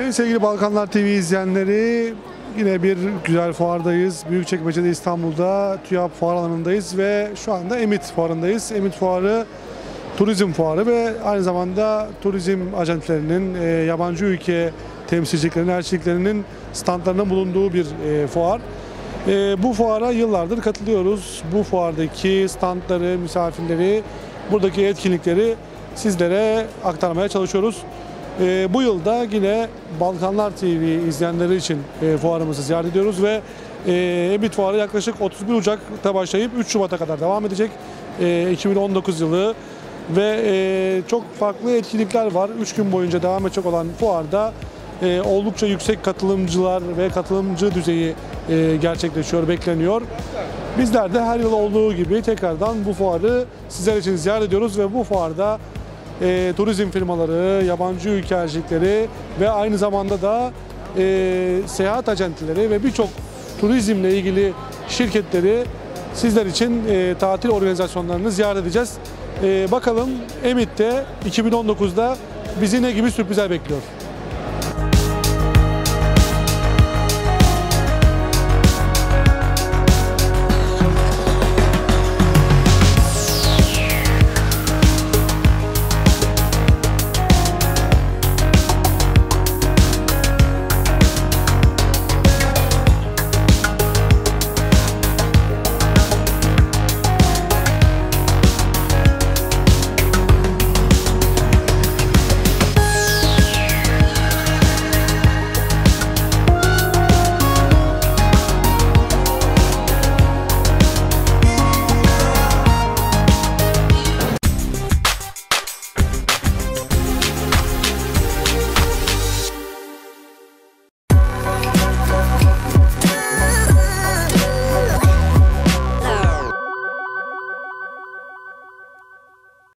Evet sevgili Balkanlar TV izleyenleri yine bir güzel fuardayız. Büyükçekmece'de İstanbul'da TÜYAP fuar alanındayız ve şu anda Emit fuarındayız. Emit fuarı turizm fuarı ve aynı zamanda turizm acentlerinin, e, yabancı ülke temsilciliklerinin, elçiliklerinin standlarının bulunduğu bir e, fuar. E, bu fuara yıllardır katılıyoruz. Bu fuardaki standları, misafirleri, buradaki etkinlikleri sizlere aktarmaya çalışıyoruz. E, bu yılda yine Balkanlar TV izleyenleri için e, fuarımızı ziyaret ediyoruz ve e, Emit Fuarı yaklaşık 31 Ocak'ta başlayıp 3 Şubat'a kadar devam edecek. E, 2019 yılı ve e, çok farklı etkinlikler var. 3 gün boyunca devam edecek olan fuarda e, oldukça yüksek katılımcılar ve katılımcı düzeyi e, gerçekleşiyor, bekleniyor. Bizler de her yıl olduğu gibi tekrardan bu fuarı sizler için ziyaret ediyoruz ve bu fuarda e, turizm firmaları, yabancı ülke ve aynı zamanda da e, seyahat acentleri ve birçok turizmle ilgili şirketleri sizler için e, tatil organizasyonlarını ziyaret edeceğiz. E, bakalım Emit'te 2019'da bizi ne gibi sürprizler bekliyor?